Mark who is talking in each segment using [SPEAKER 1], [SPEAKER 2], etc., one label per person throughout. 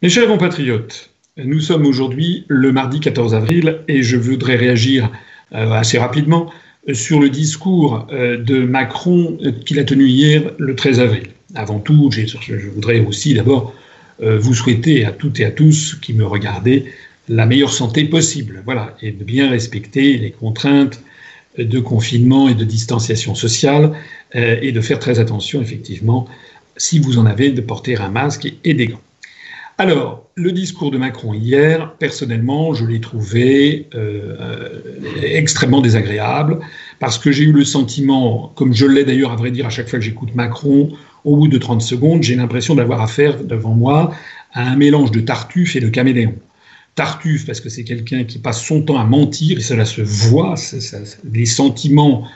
[SPEAKER 1] Mes chers compatriotes, nous sommes aujourd'hui le mardi 14 avril et je voudrais réagir euh, assez rapidement sur le discours euh, de Macron qu'il a tenu hier le 13 avril. Avant tout, je voudrais aussi d'abord euh, vous souhaiter à toutes et à tous qui me regardez la meilleure santé possible, voilà, et de bien respecter les contraintes de confinement et de distanciation sociale et de faire très attention effectivement si vous en avez de porter un masque et des gants. Alors, le discours de Macron hier, personnellement, je l'ai trouvé euh, extrêmement désagréable, parce que j'ai eu le sentiment, comme je l'ai d'ailleurs à vrai dire à chaque fois que j'écoute Macron, au bout de 30 secondes, j'ai l'impression d'avoir affaire devant moi à un mélange de Tartuffe et de caméléon. Tartuffe, parce que c'est quelqu'un qui passe son temps à mentir, et cela se voit, les sentiments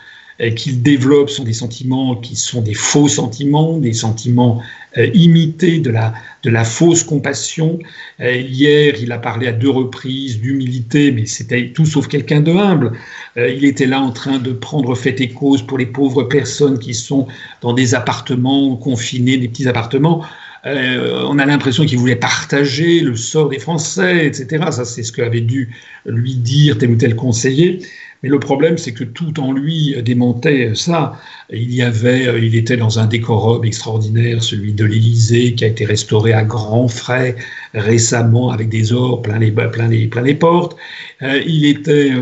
[SPEAKER 1] euh, qu'il développe sont des sentiments qui sont des faux sentiments, des sentiments euh, imités de la, de la fausse compassion. Euh, hier, il a parlé à deux reprises d'humilité, mais c'était tout sauf quelqu'un de humble. il était là en train de prendre fait et cause pour les pauvres personnes qui sont dans des appartements confinés, des petits appartements. on a l'impression qu'il voulait partager le sort des Français, etc. Ça, c'est ce qu'avait dû lui dire tel ou tel conseiller. Mais le problème, c'est que tout en lui démentait ça. Il y avait, euh, il était dans un décorum extraordinaire, celui de l'Élysée, qui a été restauré à grands frais récemment avec des ors plein les, plein les, plein les portes. Euh, il était,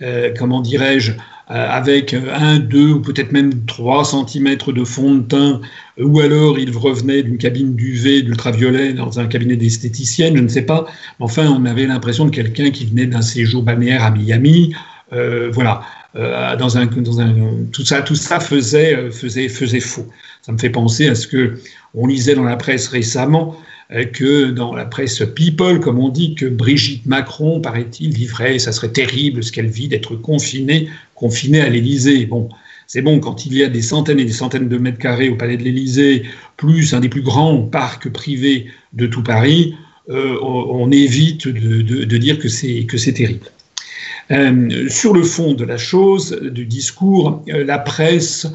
[SPEAKER 1] euh, comment dirais-je, avec un, deux ou peut-être même trois centimètres de fond de teint, ou alors il revenait d'une cabine d'UV d'ultraviolet dans un cabinet d'esthéticienne, je ne sais pas. Enfin, on avait l'impression de quelqu'un qui venait d'un séjour balnéaire à Miami, euh, voilà. Euh, tout ça, tout ça faisait, euh, faisait, faux. Ça me fait penser à ce que on lisait dans la presse récemment, que dans la presse People, comme on dit, que Brigitte Macron, paraît-il, vivrait, ça serait terrible ce qu'elle vit d'être confinée, confinée à l'Élysée. Bon, c'est bon quand il y a des centaines et des centaines de mètres carrés au palais de l'Élysée, plus un des plus grands parcs privés de tout Paris, on, évite de, dire que c'est terrible. Euh, sur le fond de la chose, du discours, euh, la presse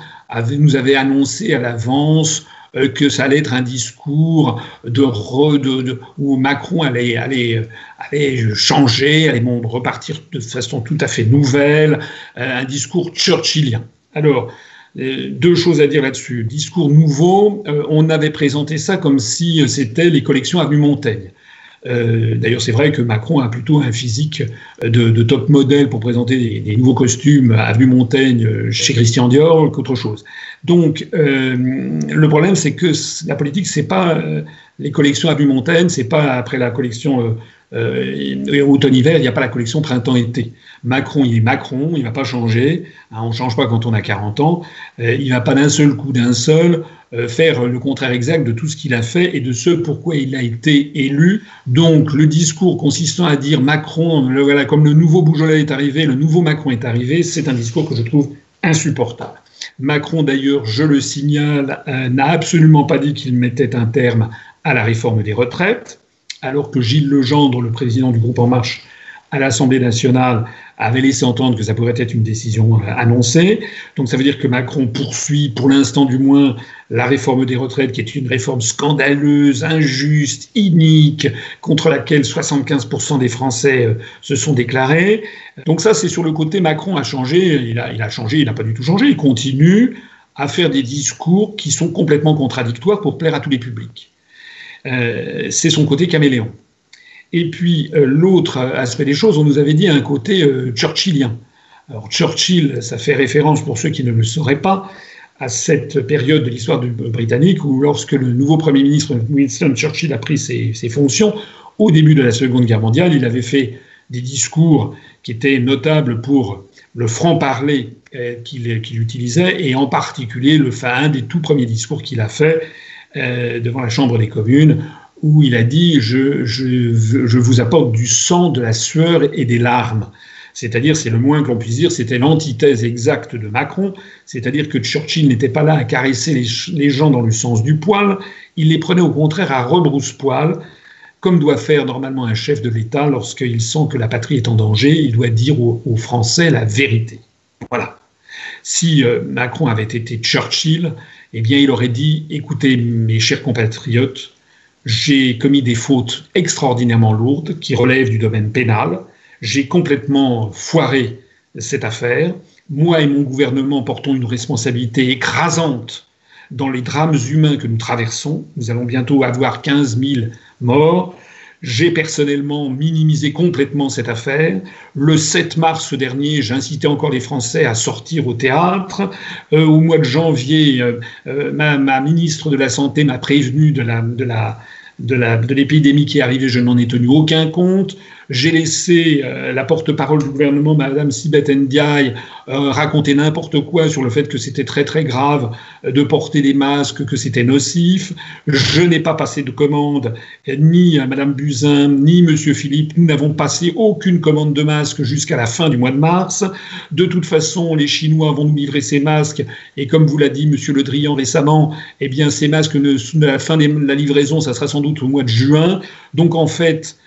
[SPEAKER 1] nous avait annoncé à l'avance euh, que ça allait être un discours de, de, où Macron allait, changer, allait repartir de façon tout à fait nouvelle, un discours churchillien. Alors, deux choses à dire là-dessus. Discours nouveau, on avait présenté ça comme si c'était les collections Avenue Montaigne. Euh, d'ailleurs, c'est vrai que Macron a plutôt un physique de, top modèle pour présenter des, nouveaux costumes à Vue Montaigne euh, chez Christian Dior qu'autre chose. Donc, euh, le problème, c'est que la politique, c'est pas les collections à Vue Montaigne, c'est pas après la collection euh, automne-hiver, il n'y a pas la collection printemps-été. Macron, il est Macron, il ne va pas changer. Hein, on ne change pas quand on a 40 ans. il ne va pas d'un seul coup, d'un seul, euh, faire le contraire exact de tout ce qu'il a fait et de ce pourquoi il a été élu. Donc le discours consistant à dire Macron, voilà, comme le nouveau Boujolet est arrivé, le nouveau Macron est arrivé, c'est un discours que je trouve insupportable. Macron, d'ailleurs, je le signale, euh, n'a absolument pas dit qu'il mettait un terme à la réforme des retraites, alors que Gilles Legendre, le président du groupe En Marche, à l'Assemblée nationale avait laissé entendre que ça pourrait être une décision euh, annoncée. Donc ça veut dire que Macron poursuit, pour l'instant du moins, la réforme des retraites, qui est une réforme scandaleuse, injuste, inique, contre laquelle 75% des Français euh, se sont déclarés. Donc ça, c'est sur le côté Macron a changé, il a, il a changé, il n'a pas du tout changé, il continue à faire des discours qui sont complètement contradictoires pour plaire à tous les publics. Euh, c'est son côté caméléon. Et puis euh, l'autre aspect des choses, on nous avait dit un côté euh, churchillien. Alors Churchill, ça fait référence pour ceux qui ne le sauraient pas à cette période de l'histoire britannique où lorsque le nouveau Premier ministre Winston Churchill a pris ses, fonctions, au début de la Seconde Guerre mondiale, il avait fait des discours qui étaient notables pour le franc-parler qu'il utilisait, et en particulier le, un des tout premiers discours qu'il a fait devant la Chambre des communes, où il a dit je, je, vous apporte du sang, de la sueur et des larmes. C'est-à-dire, c'est le moins qu'on puisse dire, c'était l'antithèse exacte de Macron, c'est-à-dire que Churchill n'était pas là à caresser les, gens dans le sens du poil, il les prenait au contraire à rebrousse-poil, comme doit faire normalement un chef de l'État lorsqu'il sent que la patrie est en danger, il doit dire aux, Français la vérité. Voilà. Si euh, Macron avait été Churchill, eh bien, il aurait dit, écoutez, mes chers compatriotes, j'ai commis des fautes extraordinairement lourdes qui relèvent du domaine pénal. J'ai complètement foiré cette affaire. Moi et mon gouvernement portons une responsabilité écrasante dans les drames humains que nous traversons. Nous allons bientôt avoir 15 000 morts. J'ai personnellement minimisé complètement cette affaire. Le 7 mars dernier, j'incitais encore les Français à sortir au théâtre. Euh, au mois de janvier, euh, euh, ma, ministre de la Santé m'a prévenu de la, de la, de l'épidémie qui est arrivée, je n'en ai tenu aucun compte. J'ai laissé euh, la porte-parole du gouvernement, Madame Sibeth Ndiaye, euh, raconter n'importe quoi sur le fait que c'était très très grave euh, de porter des masques, que c'était nocif. Je n'ai pas passé de commande, ni à Madame Buzyn, ni Monsieur Philippe. Nous n'avons passé aucune commande de masques jusqu'à la fin du mois de mars. De toute façon, les Chinois vont nous livrer ces masques, et comme vous l'a dit Monsieur Le Drian récemment, eh bien ces masques, ne, la fin de la livraison, ça sera sans doute au mois de juin. Donc en fait,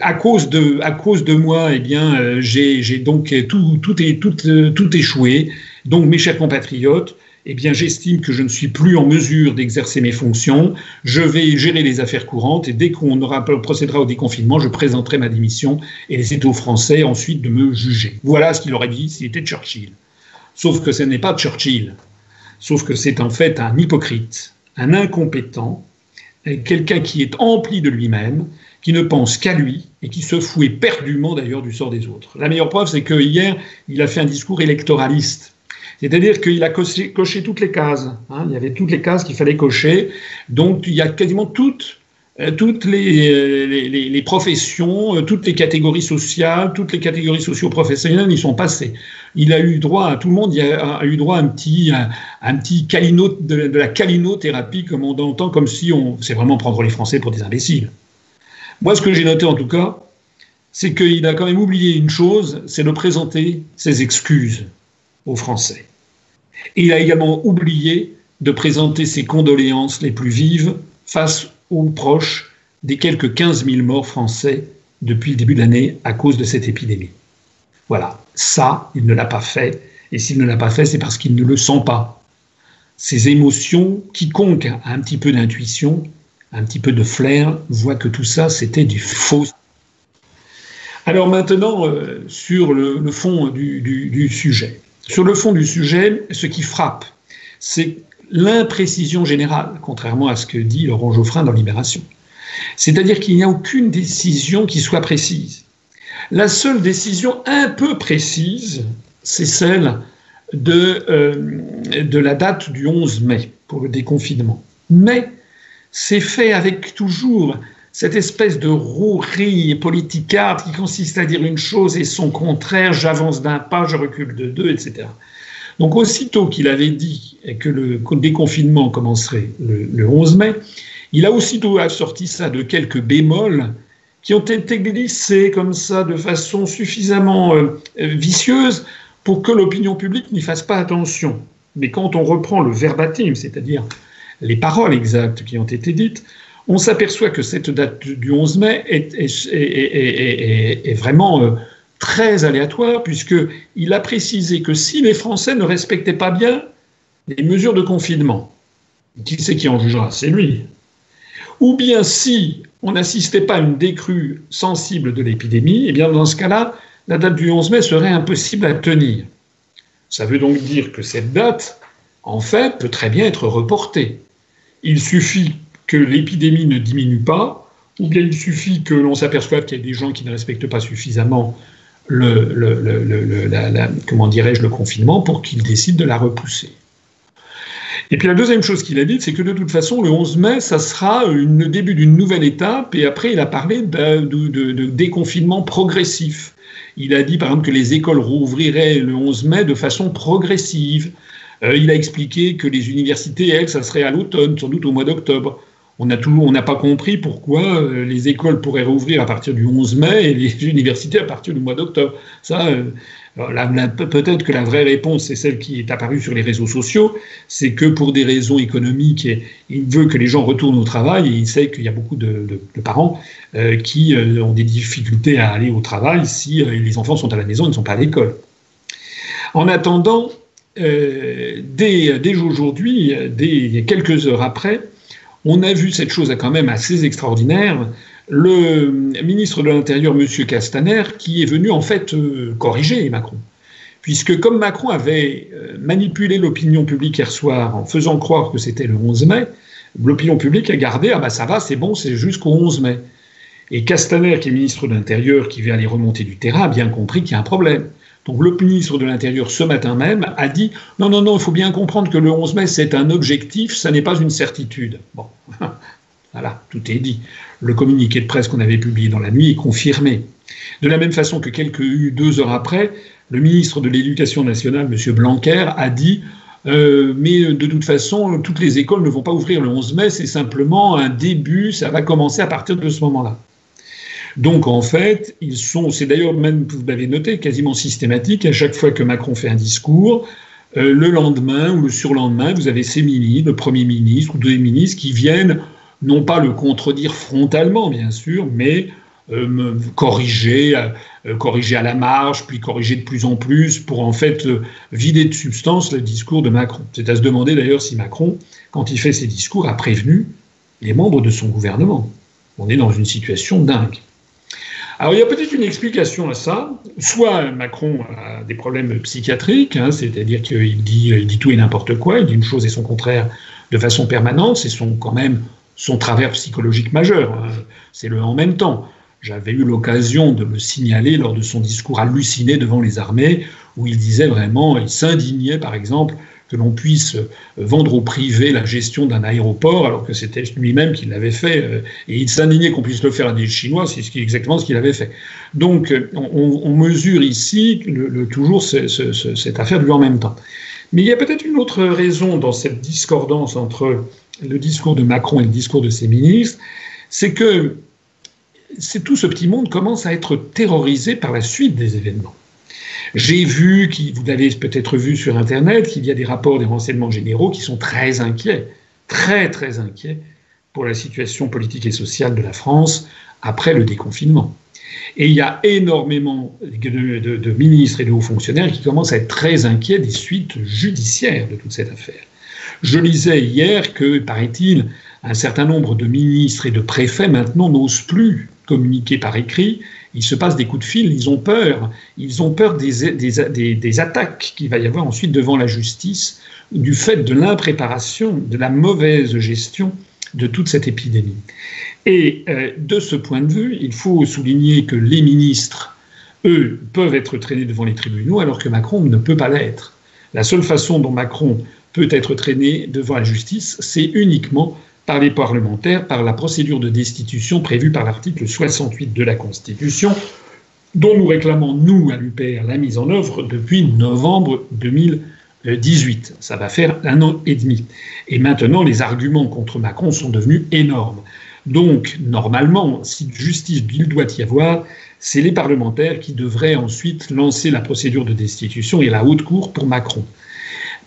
[SPEAKER 1] à cause de, moi, eh bien, euh, j'ai donc tout, tout, est, tout, euh, tout échoué. Donc, mes chers compatriotes, eh bien, j'estime que je ne suis plus en mesure d'exercer mes fonctions. Je vais gérer les affaires courantes et dès qu'on procédera au déconfinement, je présenterai ma démission et c'est aux Français ensuite de me juger. Voilà ce qu'il aurait dit s'il était Churchill. Sauf que ce n'est pas Churchill. Sauf que c'est en fait un hypocrite, un incompétent, quelqu'un qui est empli de lui-même qui ne pense qu'à lui et qui se fout éperdument d'ailleurs du sort des autres. La meilleure preuve, c'est que hier, il a fait un discours électoraliste. C'est-à-dire qu'il a coché, toutes les cases. Hein. Il y avait toutes les cases qu'il fallait cocher. Donc il y a quasiment toutes, euh, toutes les, les, professions, euh, toutes les catégories sociales, toutes les catégories socio-professionnelles y sont passées. Il a eu droit à tout le monde, il a, eu droit à un petit, un, petit calino, de, la calinothérapie, comme on entend, comme si on, c'est vraiment prendre les Français pour des imbéciles. Moi, ce que j'ai noté en tout cas, c'est qu'il a quand même oublié une chose, c'est de présenter ses excuses aux Français. Et il a également oublié de présenter ses condoléances les plus vives face aux proches des quelques 15 000 morts français depuis le début de l'année à cause de cette épidémie. Voilà, ça, il ne l'a pas fait. Et s'il ne l'a pas fait, c'est parce qu'il ne le sent pas. Ces émotions, quiconque a un petit peu d'intuition, un petit peu de flair, voit que tout ça, c'était du faux. Alors maintenant, euh, sur le, fond du, sujet. Sur le fond du sujet, ce qui frappe, c'est l'imprécision générale, contrairement à ce que dit Laurent Geoffrin dans Libération. C'est-à-dire qu'il n'y a aucune décision qui soit précise. La seule décision un peu précise, c'est celle de, euh, de la date du 11 mai pour le déconfinement. Mais c'est fait avec toujours cette espèce de rouerie politicarde qui consiste à dire une chose et son contraire, j'avance d'un pas, je recule de deux, etc. Donc aussitôt qu'il avait dit que le déconfinement commencerait le, 11 mai, il a aussitôt assorti ça de quelques bémols qui ont été glissés comme ça de façon suffisamment euh, vicieuse pour que l'opinion publique n'y fasse pas attention. Mais quand on reprend le verbatim, c'est-à-dire les paroles exactes qui ont été dites, on s'aperçoit que cette date du 11 mai est, vraiment euh, très aléatoire, puisqu'il a précisé que si les Français ne respectaient pas bien les mesures de confinement, qui c'est qui en jugera? C'est lui. Ou bien si on n'assistait pas à une décrue sensible de l'épidémie, eh bien dans ce cas-là, la date du 11 mai serait impossible à tenir. Ça veut donc dire que cette date, en fait, peut très bien être reportée. Il suffit que l'épidémie ne diminue pas, ou bien il suffit que l'on s'aperçoive qu'il y a des gens qui ne respectent pas suffisamment le, comment dirais-je, le confinement pour qu'ils décident de la repousser. Et puis la deuxième chose qu'il a dit, c'est que de toute façon, le 11 mai, ça sera le début d'une nouvelle étape, et après il a parlé de, déconfinement progressif. Il a dit par exemple que les écoles rouvriraient le 11 mai de façon progressive. Euh, il a expliqué que les universités, elles, ça serait à l'automne, sans doute au mois d'octobre. On n'a pas compris pourquoi euh, les écoles pourraient rouvrir à partir du 11 mai et les universités à partir du mois d'octobre. Ça, euh, peut-être que la vraie réponse, c'est celle qui est apparue sur les réseaux sociaux, c'est que pour des raisons économiques, il veut que les gens retournent au travail et il sait qu'il y a beaucoup de, parents qui ont des difficultés à aller au travail si les enfants sont à la maison et ne sont pas à l'école. En attendant, euh, dès, aujourd'hui, dès quelques heures après, on a vu cette chose quand même assez extraordinaire. Le ministre de l'Intérieur, M. Castaner, qui est venu en fait euh, corriger Macron. Puisque comme Macron avait euh, manipulé l'opinion publique hier soir en faisant croire que c'était le 11 mai, l'opinion publique a gardé ah bah ça va, c'est bon, c'est jusqu'au 11 mai. Et Castaner, qui est ministre de l'Intérieur, qui vient aller remonter du terrain, a bien compris qu'il y a un problème. Donc le ministre de l'Intérieur, ce matin même, a dit non, non, non, il faut bien comprendre que le 11 mai, c'est un objectif, ça n'est pas une certitude. Bon, voilà, tout est dit. Le communiqué de presse qu'on avait publié dans la nuit est confirmé. De la même façon que quelques deux heures après, le ministre de l'Éducation nationale, M. Blanquer, a dit euh, mais de toute façon, toutes les écoles ne vont pas ouvrir le 11 mai, c'est simplement un début, ça va commencer à partir de ce moment-là. Donc en fait, ils sont, c'est d'ailleurs même, vous l'avez noté, quasiment systématique, à chaque fois que Macron fait un discours, euh, le lendemain ou le surlendemain, vous avez ces ministres, le Premier ministre ou deux ministres qui viennent non pas le contredire frontalement, bien sûr, mais euh, corriger, euh, corriger à la marge, puis corriger de plus en plus pour en fait vider de substance le discours de Macron. C'est à se demander d'ailleurs si Macron, quand il fait ses discours, a prévenu les membres de son gouvernement. On est dans une situation dingue. Alors il y a peut-être une explication à ça. Soit Macron a des problèmes psychiatriques, hein, c'est-à-dire qu'il dit, tout et n'importe quoi, il dit une chose et son contraire de façon permanente, c'est son, quand même son travers psychologique majeur, hein. c'est le en même temps. J'avais eu l'occasion de le signaler lors de son discours halluciné devant les armées, où il disait vraiment, il s'indignait par exemple que l'on puisse euh, vendre au privé la gestion d'un aéroport, alors que c'était lui-même qui l'avait fait, euh, et il s'indignait qu'on puisse le faire à des Chinois, c'est exactement ce qu'il avait fait. Donc euh, on, mesure ici toujours cette affaire du en même temps. Mais il y a peut-être une autre raison dans cette discordance entre le discours de Macron et le discours de ses ministres, c'est que tout ce petit monde commence à être terrorisé par la suite des événements. J'ai vu, vous l'avez peut-être vu sur Internet, qu'il y a des rapports des renseignements généraux qui sont très inquiets, très très inquiets pour la situation politique et sociale de la France après le déconfinement. Et il y a énormément de, ministres et de hauts fonctionnaires qui commencent à être très inquiets des suites judiciaires de toute cette affaire. Je lisais hier que, paraît-il, un certain nombre de ministres et de préfets maintenant n'osent plus communiquer par écrit il se passe des coups de fil, ils ont peur. Ils ont peur des, des, attaques qu'il va y avoir ensuite devant la justice du fait de l'impréparation, de la mauvaise gestion de toute cette épidémie. Et euh, de ce point de vue, il faut souligner que les ministres, eux, peuvent être traînés devant les tribunaux alors que Macron ne peut pas l'être. La seule façon dont Macron peut être traîné devant la justice, c'est uniquement par les parlementaires par la procédure de destitution prévue par l'article 68 de la Constitution, dont nous réclamons, nous, à l'UPR, la mise en œuvre depuis novembre 2018. Ça va faire un an et demi. Et maintenant, les arguments contre Macron sont devenus énormes. Donc, normalement, si justice il doit y avoir, c'est les parlementaires qui devraient ensuite lancer la procédure de destitution et la haute cour pour Macron.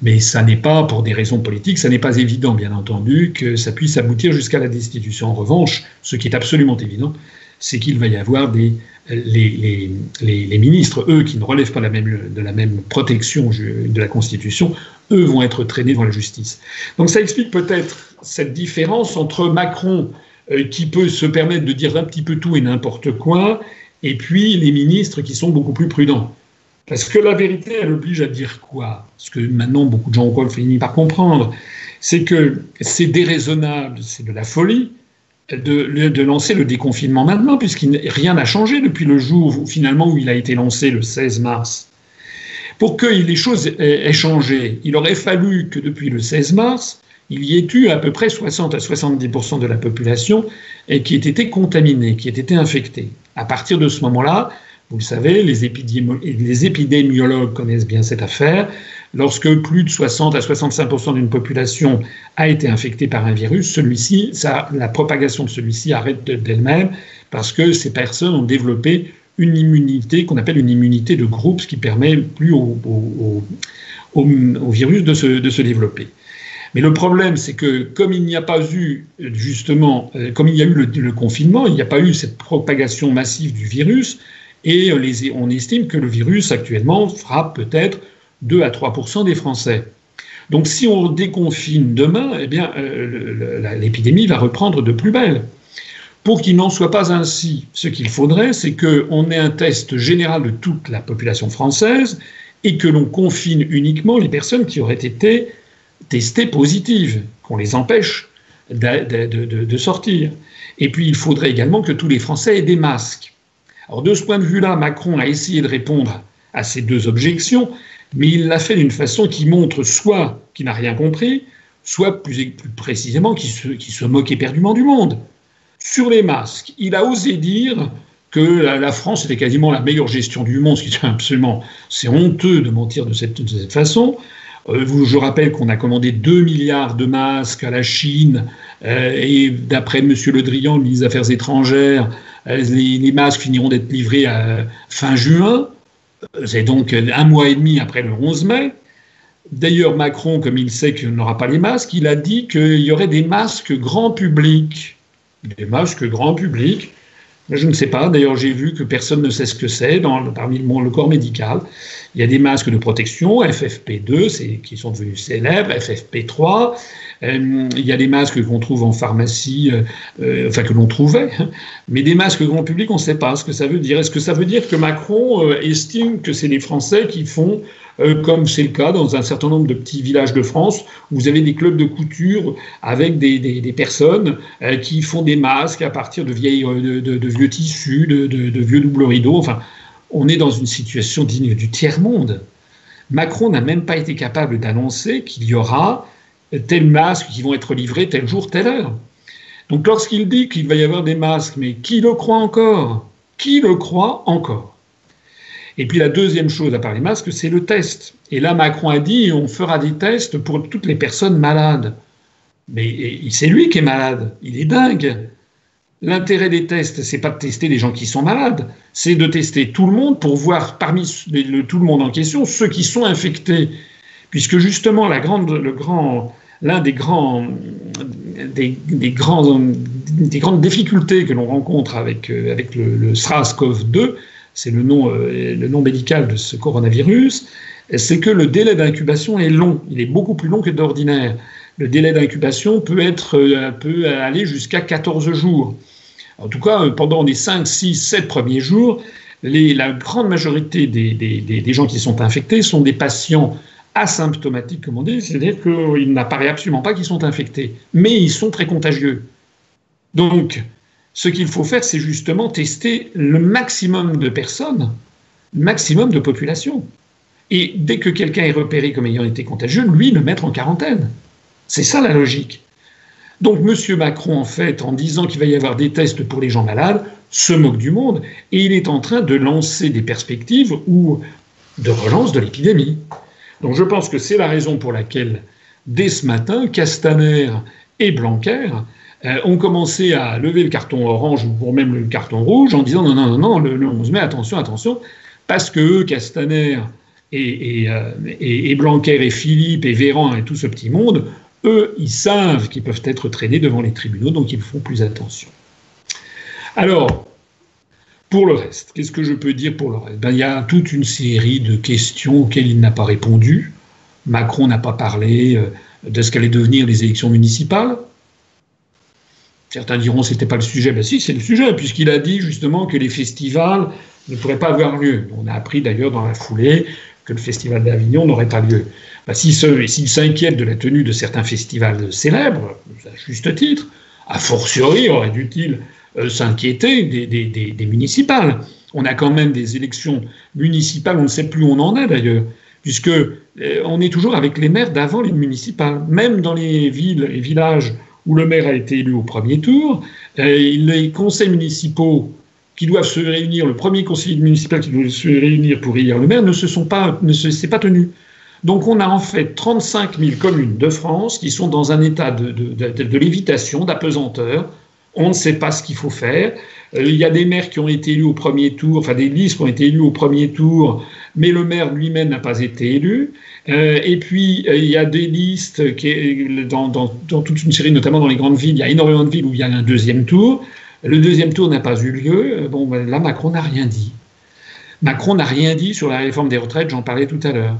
[SPEAKER 1] Mais ça n'est pas, pour des raisons politiques, ça n'est pas évident, bien entendu, que ça puisse aboutir jusqu'à la destitution. En revanche, ce qui est absolument évident, c'est qu'il va y avoir des, les, ministres, eux, qui ne relèvent pas de la même protection de la Constitution, eux vont être traînés devant la justice. Donc ça explique peut-être cette différence entre Macron, euh, qui peut se permettre de dire un petit peu tout et n'importe quoi, et puis les ministres qui sont beaucoup plus prudents. Parce que la vérité, elle oblige à dire quoi? Ce que maintenant beaucoup de gens ont fini par comprendre, c'est que c'est déraisonnable, c'est de la folie de, lancer le déconfinement maintenant, puisqu'il rien n'a changé depuis le jour finalement où il a été lancé le 16 mars. Pour que les choses aient changé, il aurait fallu que depuis le 16 mars, il y ait eu à peu près 60 à 70% de la population qui ait été contaminée, qui ait été infectée. À partir de ce moment-là, vous le savez, les, épidémiologues connaissent bien cette affaire. Lorsque plus de 60 à 65% d'une population a été infectée par un virus, celui-ci, la propagation de celui-ci arrête d'elle-même parce que ces personnes ont développé une immunité qu'on appelle une immunité de groupe, ce qui permet plus au, virus de se, développer. Mais le problème, c'est que comme il n'y a pas eu, justement, euh, comme il y a eu le confinement, il n'y a pas eu cette propagation massive du virus, et on estime que le virus actuellement frappe peut-être 2 à 3% des Français. Donc si on déconfine demain, eh bien l'épidémie va reprendre de plus belle. Pour qu'il n'en soit pas ainsi, ce qu'il faudrait, c'est qu'on ait un test général de toute la population française et que l'on confine uniquement les personnes qui auraient été testées positives, qu'on les empêche de, sortir. Et puis il faudrait également que tous les Français aient des masques. Alors de ce point de vue-là, Macron a essayé de répondre à ces deux objections, mais il l'a fait d'une façon qui montre soit qu'il n'a rien compris, soit plus, précisément qu'il se, moque éperdument du monde. Sur les masques, il a osé dire que la, France était quasiment la meilleure gestion du monde, ce qui est absolument, honteux de mentir de cette, façon. Euh, je rappelle qu'on a commandé 2 milliards de masques à la Chine, euh, et d'après M. Le Drian, le ministre des Affaires étrangères, euh, les, masques finiront d'être livrés à fin juin. C'est donc un mois et demi après le 11 mai. D'ailleurs, Macron, comme il sait qu'il n'aura pas les masques, il a dit qu'il y aurait des masques grand public des masques grand public. Je ne sais pas. D'ailleurs, j'ai vu que personne ne sait ce que c'est parmi le, le, corps médical. Il y a des masques de protection, FFP2, qui sont devenus célèbres, FFP3. Euh, il y a des masques qu'on trouve en pharmacie, euh, euh, enfin que l'on trouvait. Hein. Mais des masques grand public, on ne sait pas ce que ça veut dire. Est-ce que ça veut dire que Macron estime que c'est les Français qui font comme c'est le cas dans un certain nombre de petits villages de France, où vous avez des clubs de couture avec des, personnes qui font des masques à partir de, vieilles, de, vieux tissus, de, vieux double rideaux. Enfin, on est dans une situation digne du tiers-monde. Macron n'a même pas été capable d'annoncer qu'il y aura tel masque qui vont être livrés tel jour, telle heure. Donc lorsqu'il dit qu'il va y avoir des masques, mais qui le croit encore? Qui le croit encore? Et puis la deuxième chose, à part les masques, c'est le test. Et là, Macron a dit on fera des tests pour toutes les personnes malades. Mais c'est lui qui est malade. Il est dingue. L'intérêt des tests, c'est pas de tester les gens qui sont malades, c'est de tester tout le monde pour voir parmi tout le monde en question ceux qui sont infectés. Puisque justement, la grande, le grand, l'un des grands, des, grands, des grandes difficultés que l'on rencontre avec, euh, avec le, le SRAS-CoV-2, c'est le nom, euh, le nom médical de ce coronavirus, c'est que le délai d'incubation est long. Il est beaucoup plus long que d'ordinaire. Le délai d'incubation peut, être, euh, peut aller jusqu'à 14 jours. En tout cas, pendant les 5, 6, 7 premiers jours, la grande majorité des, des, gens qui sont infectés sont des patients asymptomatiques, comme on dit, c'est-à-dire qu'il n'apparaît absolument pas qu'ils sont infectés, mais ils sont très contagieux. Donc, ce qu'il faut faire, c'est justement tester le maximum de personnes, le maximum de population. Et dès que quelqu'un est repéré comme ayant été contagieux, lui, le mettre en quarantaine. C'est ça la logique. Donc M. Macron, en fait, en disant qu'il va y avoir des tests pour les gens malades, se moque du monde et il est en train de lancer des perspectives ou de relance de l'épidémie. Donc je pense que c'est la raison pour laquelle, dès ce matin, Castaner et Blanquer euh, ont commencé à lever le carton orange ou même le carton rouge en disant non, non, non, non, le, 11 mai, attention, attention, parce que Castaner euh, et, Blanquer et Philippe et Véran et tout ce petit monde, eux, ils savent qu'ils peuvent être traînés devant les tribunaux, donc ils font plus attention. Alors, pour le reste, qu'est-ce que je peux dire pour le reste? Ben, Il y a toute une série de questions auxquelles il n'a pas répondu. Macron n'a pas parlé euh, de ce qu'allaient devenir les élections municipales. Certains diront que ce n'était pas le sujet. Ben si, c'est le sujet, puisqu'il a dit justement que les festivals ne pourraient pas avoir lieu. On a appris d'ailleurs dans la foulée que le festival d'Avignon n'aurait pas lieu. Ben, S'il s'inquiète de la tenue de certains festivals célèbres, à juste titre, a fortiori aurait dû-il euh, s'inquiéter des, des, municipales. On a quand même des élections municipales, on ne sait plus où on en est d'ailleurs, puisque euh, on est toujours avec les maires d'avant les municipales. Même dans les villes et villages où le maire a été élu au premier tour. Euh, les conseils municipaux qui doivent se réunir, le premier conseil municipal qui doit se réunir pour élire le maire, ne se sont pas, ne s'est pas tenu. Donc on a en fait 35 000 communes de France qui sont dans un état de, de lévitation, d'apesanteur. On ne sait pas ce qu'il faut faire. Euh, il y a des maires qui ont été élus au premier tour, enfin des listes qui ont été élues au premier tour, mais le maire lui-même n'a pas été élu. Euh, et puis, euh, il y a des listes dans, toute une série, notamment dans les grandes villes, il y a énormément de villes où il y a un deuxième tour. Le deuxième tour n'a pas eu lieu. Bon, là, Macron n'a rien dit. Macron n'a rien dit sur la réforme des retraites, j'en parlais tout à l'heure.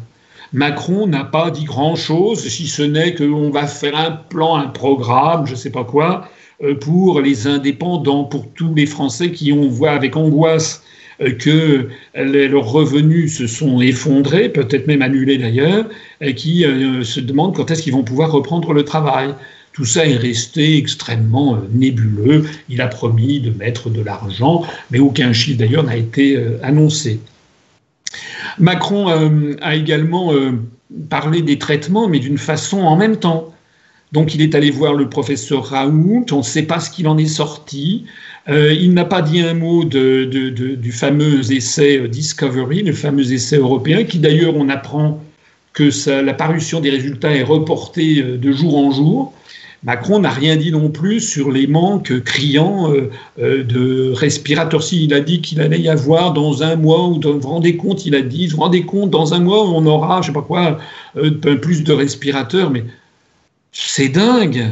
[SPEAKER 1] Macron n'a pas dit grand-chose, si ce n'est qu'on va faire un plan, un programme, je ne sais pas quoi, euh, pour les indépendants, pour tous les Français qui ont voit avec angoisse euh, que leurs revenus se sont effondrés, peut-être même annulés d'ailleurs, et qui euh, se demandent quand est-ce qu'ils vont pouvoir reprendre le travail. Tout ça est resté extrêmement nébuleux. Il a promis de mettre de l'argent, mais aucun chiffre d'ailleurs n'a été annoncé. Macron a également parlé des traitements, mais d'une façon en même temps. Donc il est allé voir le professeur Raoult, on ne sait pas ce qu'il en est sorti. Euh, il n'a pas dit un mot du fameux essai Discovery, le fameux essai européen, qui d'ailleurs on apprend que la parution des résultats est reportée euh, de jour en jour. Macron n'a rien dit non plus sur les manques criants euh, de respirateurs. Si, il a dit qu'il allait y avoir dans un mois, ou vous vous rendez compte, il a dit, vous vous rendez compte, dans un mois, on aura, je sais pas quoi, plus de respirateurs, mais c'est dingue.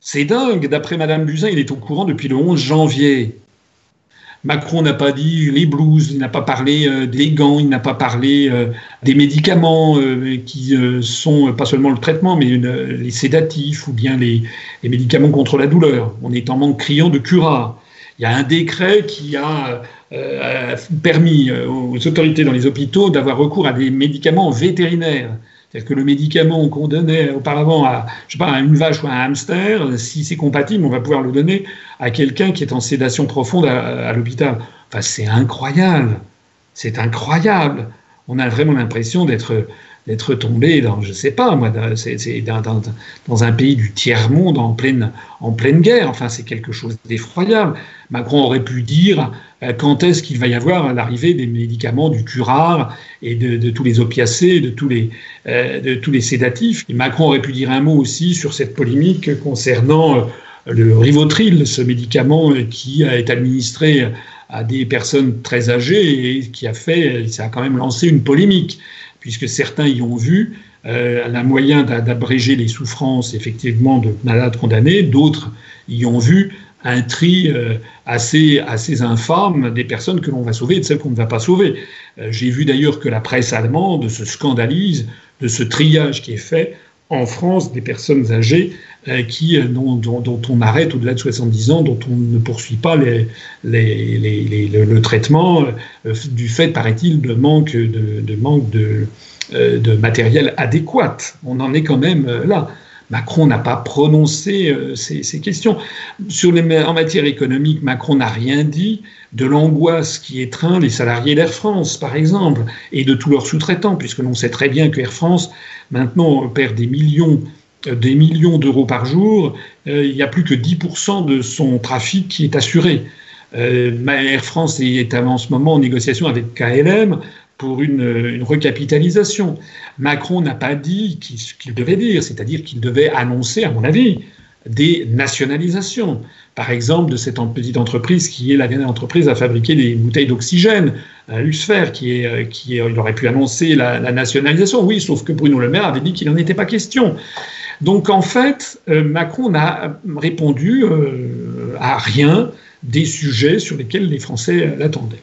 [SPEAKER 1] C'est dingue. D'après Madame Buzyn, il est au courant depuis le 11 janvier. Macron n'a pas dit les blues, il n'a pas parlé euh, des gants, il n'a pas parlé euh, des médicaments euh, qui sont pas seulement le traitement, mais les sédatifs ou bien les, médicaments contre la douleur. On est en manque criant de cura. Il y a un décret qui a permis aux autorités dans les hôpitaux d'avoir recours à des médicaments vétérinaires. C'est-à-dire que le médicament qu'on donnait auparavant à, je sais pas, à une vache ou à un hamster, si c'est compatible, on va pouvoir le donner à quelqu'un qui est en sédation profonde à, l'hôpital. Enfin, c'est incroyable. C'est incroyable. On a vraiment l'impression d'être tombé dans, je sais pas, moi, dans, un pays du tiers-monde en pleine, en pleine guerre. Enfin, c'est quelque chose d'effroyable. Macron aurait pu dire quand est-ce qu'il va y avoir l'arrivée des médicaments du curare et de, tous les opiacés, de tous les, euh, de tous les sédatifs? Macron aurait pu dire un mot aussi sur cette polémique concernant euh, le Rivotril, ce médicament qui est administré à des personnes très âgées et qui a fait, ça a quand même lancé une polémique, puisque certains y ont vu un moyen d'abréger les souffrances effectivement de malades condamnés, d'autres y ont vu un tri euh, assez, assez infâme des personnes que l'on va sauver et de celles qu'on ne va pas sauver. Euh, j'ai vu d'ailleurs que la presse allemande se scandalise de ce triage qui est fait en France des personnes âgées euh, qui, dont, on arrête au-delà de 70 ans, dont on ne poursuit pas le, traitement du fait, paraît-il, de manque de manque de, de matériel adéquat. On en est quand même là. Macron n'a pas prononcé euh, ces, questions. Sur les, en matière économique, Macron n'a rien dit de l'angoisse qui étreint les salariés d'Air France, par exemple, et de tous leurs sous-traitants, puisque l'on sait très bien que Air France, maintenant, perd des millions euh, d'euros par jour, euh, il n'y a plus que 10% de son trafic qui est assuré. Air France est en ce moment en négociation avec KLM pour une, recapitalisation. Macron n'a pas dit ce qu'il devait dire, c'est-à-dire qu'il devait annoncer, à mon avis, des nationalisations. Par exemple, de cette petite entreprise qui est la dernière entreprise à fabriquer des bouteilles d'oxygène, Luxfer, qui est, euh, qui il aurait pu annoncer la, nationalisation. Oui, sauf que Bruno Le Maire avait dit qu'il n'en était pas question. Donc en fait, euh, Macron n'a répondu euh, à rien des sujets sur lesquels les Français l'attendaient.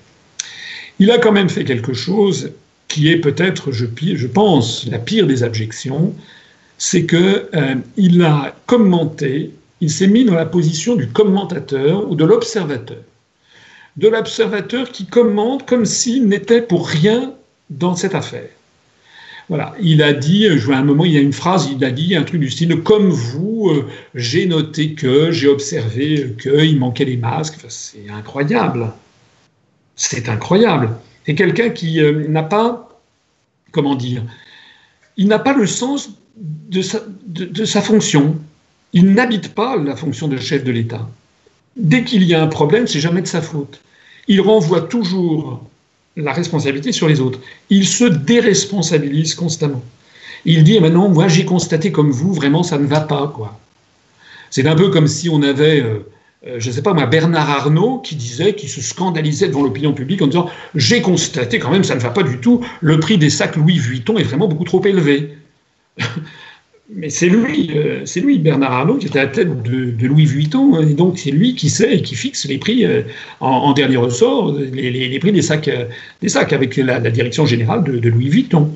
[SPEAKER 1] Il a quand même fait quelque chose qui est peut-être, je, pense, la pire des abjections, c'est qu'il euh, a commenté, il s'est mis dans la position du commentateur ou de l'observateur. De l'observateur qui commente comme s'il n'était pour rien dans cette affaire. Voilà, il a dit, je vois un moment, il y a une phrase, il a dit un truc du style Comme vous, euh, j'ai noté que, j'ai observé qu'il manquait des masques. c'est incroyable. C'est incroyable. C'est quelqu'un qui euh, n'a pas, comment dire, il n'a pas le sens de sa, fonction. Il n'habite pas la fonction de chef de l'État. Dès qu'il y a un problème, c'est jamais de sa faute. Il renvoie toujours la responsabilité sur les autres. Il se déresponsabilise constamment. Il dit maintenant, moi j'ai constaté comme vous, vraiment ça ne va pas quoi. C'est un peu comme si on avait euh, je ne sais pas moi, Bernard Arnault qui disait, qui se scandalisait devant l'opinion publique en disant J'ai constaté quand même, ça ne va pas du tout, le prix des sacs Louis Vuitton est vraiment beaucoup trop élevé. Mais c'est lui, euh, c'est lui, Bernard Arnault, qui était à la tête de, Louis Vuitton, hein, et donc c'est lui qui sait et qui fixe les prix euh, en, dernier ressort, les, prix des sacs, des sacs avec la, direction générale de, Louis Vuitton.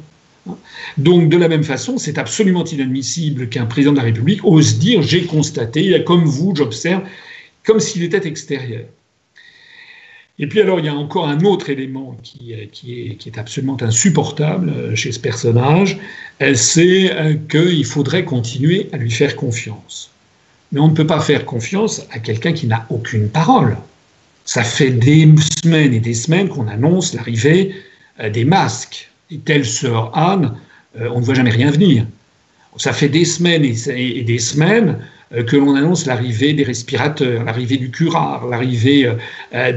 [SPEAKER 1] Donc, de la même façon, c'est absolument inadmissible qu'un président de la République ose dire j'ai constaté, comme vous, j'observe, comme s'il était extérieur. Et puis alors, il y a encore un autre élément qui, qui, est, absolument insupportable euh, chez ce personnage, euh, c'est euh, qu'il faudrait continuer à lui faire confiance. Mais on ne peut pas faire confiance à quelqu'un qui n'a aucune parole. Ça fait des semaines et des semaines qu'on annonce l'arrivée des masques. Et telle sœur Anne, on ne voit jamais rien venir. Ça fait des semaines et des semaines euh, que l'on annonce l'arrivée des respirateurs, l'arrivée du curare, l'arrivée euh, euh,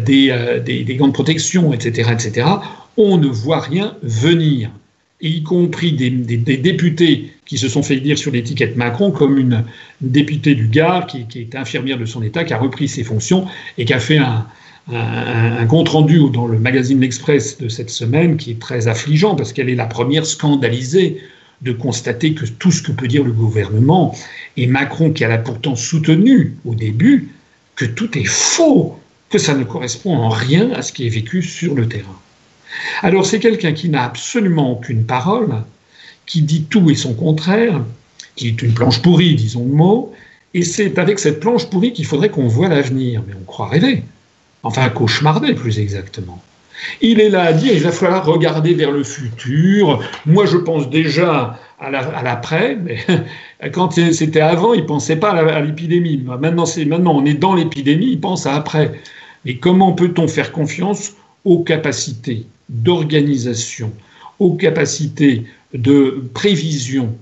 [SPEAKER 1] des, des, gants de protection, etc., etc., on ne voit rien venir. y compris des, députés qui se sont fait dire sur l'étiquette Macron, comme une députée du Gard qui, est infirmière de son État, qui a repris ses fonctions et qui a fait un, un compte-rendu dans le magazine L'Express de cette semaine qui est très affligeant parce qu'elle est la première scandalisée de constater que tout ce que peut dire le gouvernement, et Macron qui a pourtant soutenu au début, que tout est faux, que ça ne correspond en rien à ce qui est vécu sur le terrain. Alors c'est quelqu'un qui n'a absolument aucune parole, qui dit tout et son contraire, qui est une planche pourrie, disons le mot, et c'est avec cette planche pourrie qu'il faudrait qu'on voit l'avenir, mais on croit rêver, enfin cauchemarder plus exactement. Il est là à dire il va falloir regarder vers le futur. Moi, je pense déjà à l'après, mais quand c'était avant, il ne pensait pas à l'épidémie. Maintenant, maintenant, on est dans l'épidémie, il pense à après. Mais comment peut-on faire confiance aux capacités d'organisation, aux capacités de prévision,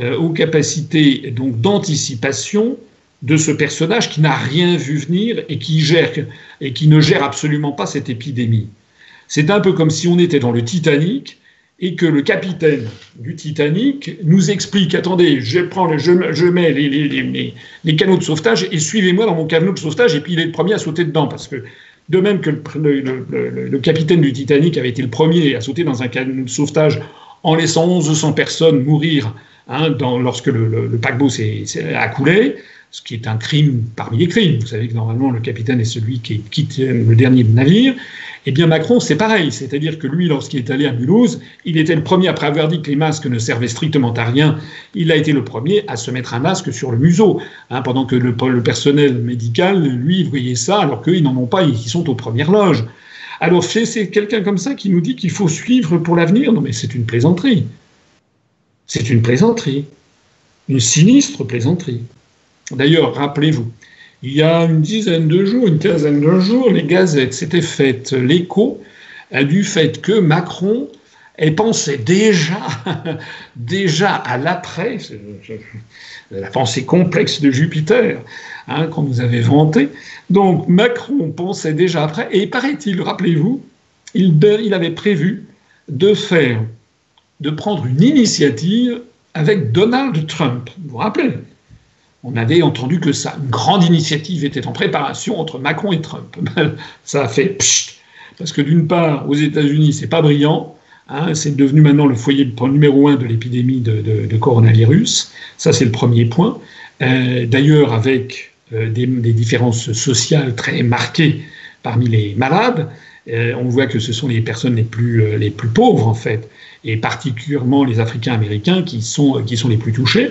[SPEAKER 1] euh, aux capacités donc d'anticipation de ce personnage qui n'a rien vu venir et qui gère et qui ne gère absolument pas cette épidémie? C'est un peu comme si on était dans le Titanic et que le capitaine du Titanic nous explique attendez, je, prends, mets les, canaux de sauvetage et suivez-moi dans mon canot de sauvetage, et puis il est le premier à sauter dedans, parce que de même que le, capitaine du Titanic avait été le premier à sauter dans un canot de sauvetage en laissant 1100 personnes mourir hein, lorsque le, paquebot s'est coulé, ce qui est un crime parmi les crimes. Vous savez que normalement le capitaine est celui qui quitte le dernier navire. Eh bien, Macron, c'est pareil. C'est-à-dire que lui, lorsqu'il est allé à Mulhouse, il était le premier, après avoir dit que les masques ne servaient strictement à rien, il a été le premier à se mettre un masque sur le museau, hein, pendant que le, personnel médical, lui, voyait ça, alors qu'ils n'en ont pas, ils sont aux premières loges. Alors, c'est quelqu'un comme ça qui nous dit qu'il faut suivre pour l'avenir. Non, mais c'est une plaisanterie. C'est une plaisanterie. Une sinistre plaisanterie. D'ailleurs, rappelez-vous, il y a une dizaine de jours, une quinzaine de jours, les gazettes s'étaient faites l'écho du fait que Macron pensait déjà, déjà à l'après, la pensée complexe de Jupiter hein, qu'on nous avait vanté. Donc Macron pensait déjà après, et paraît-il, rappelez-vous, il, avait prévu de faire, de prendre une initiative avec Donald Trump. Vous vous rappelez? On avait entendu que ça, une grande initiative était en préparation entre Macron et Trump. ça a fait pchit, parce que d'une part, aux États-Unis, c'est pas brillant. Hein, c'est devenu maintenant le foyer numéro un de l'épidémie de, coronavirus. Ça, c'est le premier point. Euh, d'ailleurs, avec euh, des, différences sociales très marquées parmi les malades, euh, on voit que ce sont les personnes les plus, les plus pauvres, en fait, et particulièrement les Africains américains qui sont, qui sont les plus touchés.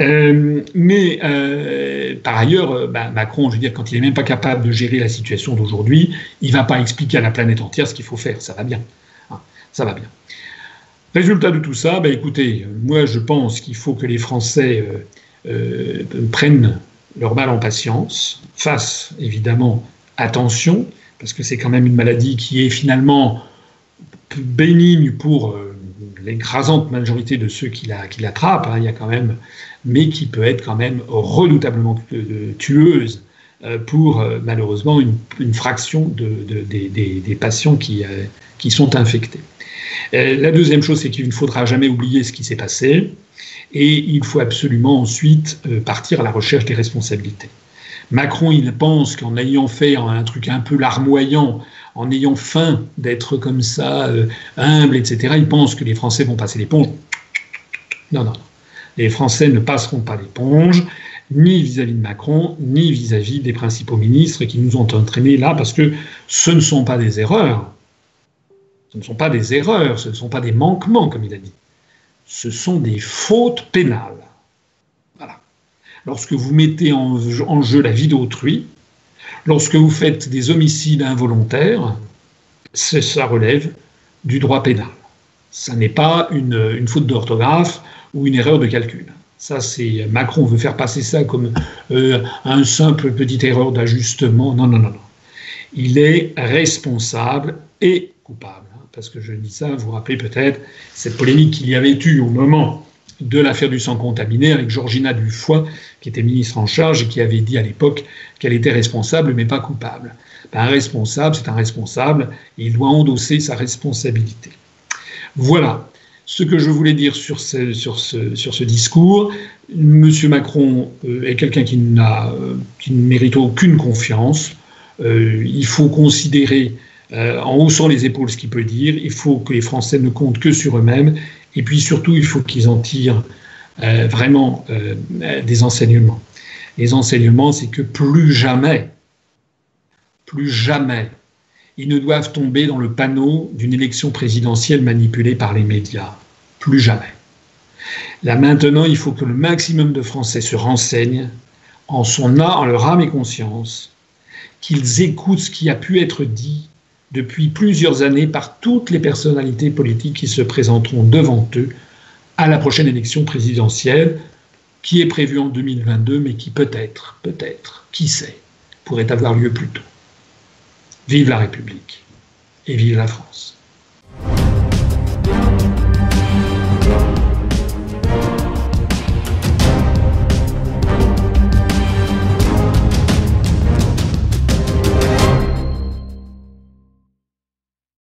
[SPEAKER 1] Euh, mais euh, par ailleurs, euh, bah, Macron, je veux dire, quand il n'est même pas capable de gérer la situation d'aujourd'hui, il ne va pas expliquer à la planète entière ce qu'il faut faire. Ça va bien. Hein, ça va bien. Résultat de tout ça, bah, écoutez, moi je pense qu'il faut que les Français prennent leur mal en patience, fassent évidemment attention, parce que c'est quand même une maladie qui est finalement bénigne pour l'écrasante majorité de ceux qui l'attrapent. Hein, il y a quand même mais qui peut être quand même redoutablement tueuse euh, pour euh, malheureusement une, fraction des, patients qui, euh, qui sont infectés. La deuxième chose, c'est qu'il ne faudra jamais oublier ce qui s'est passé et il faut absolument ensuite partir à la recherche des responsabilités. Macron, il pense qu'en ayant fait un truc un peu larmoyant, en ayant faim d'être comme ça, humble, etc., il pense que les Français vont passer l'éponge. Non, non, non. Les Français ne passeront pas l'éponge, ni vis-à-vis de Macron, ni vis-à-vis des principaux ministres qui nous ont entraînés là, parce que ce ne sont pas des erreurs. Ce ne sont pas des erreurs, ce ne sont pas des manquements, comme il a dit. ce sont des fautes pénales. Voilà. Lorsque vous mettez en, jeu la vie d'autrui, lorsque vous faites des homicides involontaires, ça relève du droit pénal. Ça n'est pas une, faute d'orthographe ou une erreur de calcul. Ça, c'est Macron veut faire passer ça comme euh, un simple petite erreur d'ajustement. Non, non, non, non. Il est responsable et coupable. Hein, parce que je dis ça, vous vous rappelez peut-être cette polémique qu'il y avait eu au moment de l'affaire du sang contaminé avec Georgina Dufoy, qui était ministre en charge et qui avait dit à l'époque qu'elle était responsable mais pas coupable. Ben, un responsable, c'est un responsable, et il doit endosser sa responsabilité. Voilà ce que je voulais dire sur ce, sur ce, sur ce discours. Monsieur Macron euh, est quelqu'un qui, euh, qui ne mérite aucune confiance. Euh, il faut considérer en haussant les épaules ce qu'il peut dire. Il faut que les Français ne comptent que sur eux-mêmes. Et puis surtout, il faut qu'ils en tirent vraiment des enseignements. Les enseignements, c'est que plus jamais, plus jamais, ils ne doivent tomber dans le panneau d'une élection présidentielle manipulée par les médias. Plus jamais. Là maintenant, il faut que le maximum de Français se renseignent en, son, en leur âme et conscience, qu'ils écoutent ce qui a pu être dit depuis plusieurs années par toutes les personnalités politiques qui se présenteront devant eux à la prochaine élection présidentielle, qui est prévue en 2022, mais qui peut-être, peut-être, qui sait, pourrait avoir lieu plus tôt. Vive la République et vive la France.